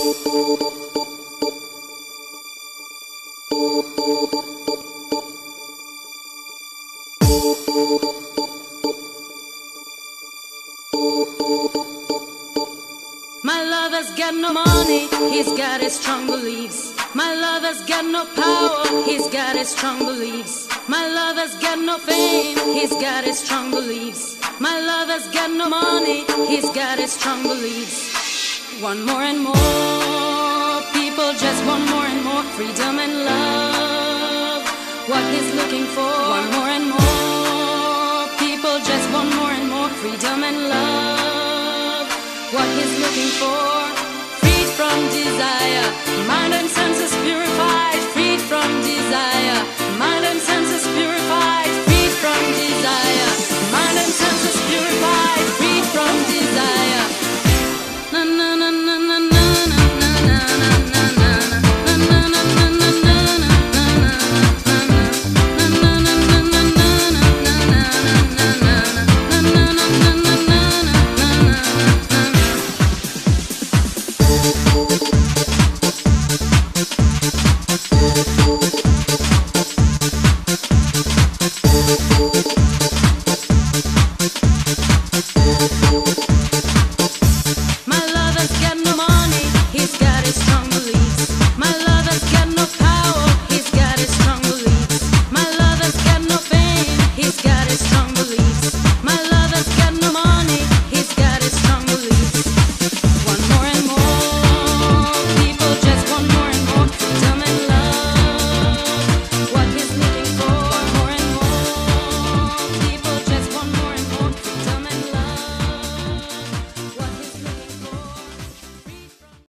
My lover's got no money, he's got his strong beliefs. My lover's got no power, he's got his strong beliefs. My lover's got no fame, he's got his strong beliefs. My lover's got no money, he's got his strong beliefs. One more and more, people just want more and more freedom and love. What he's looking for, one more and more, people just want more and more freedom and love what he's looking for.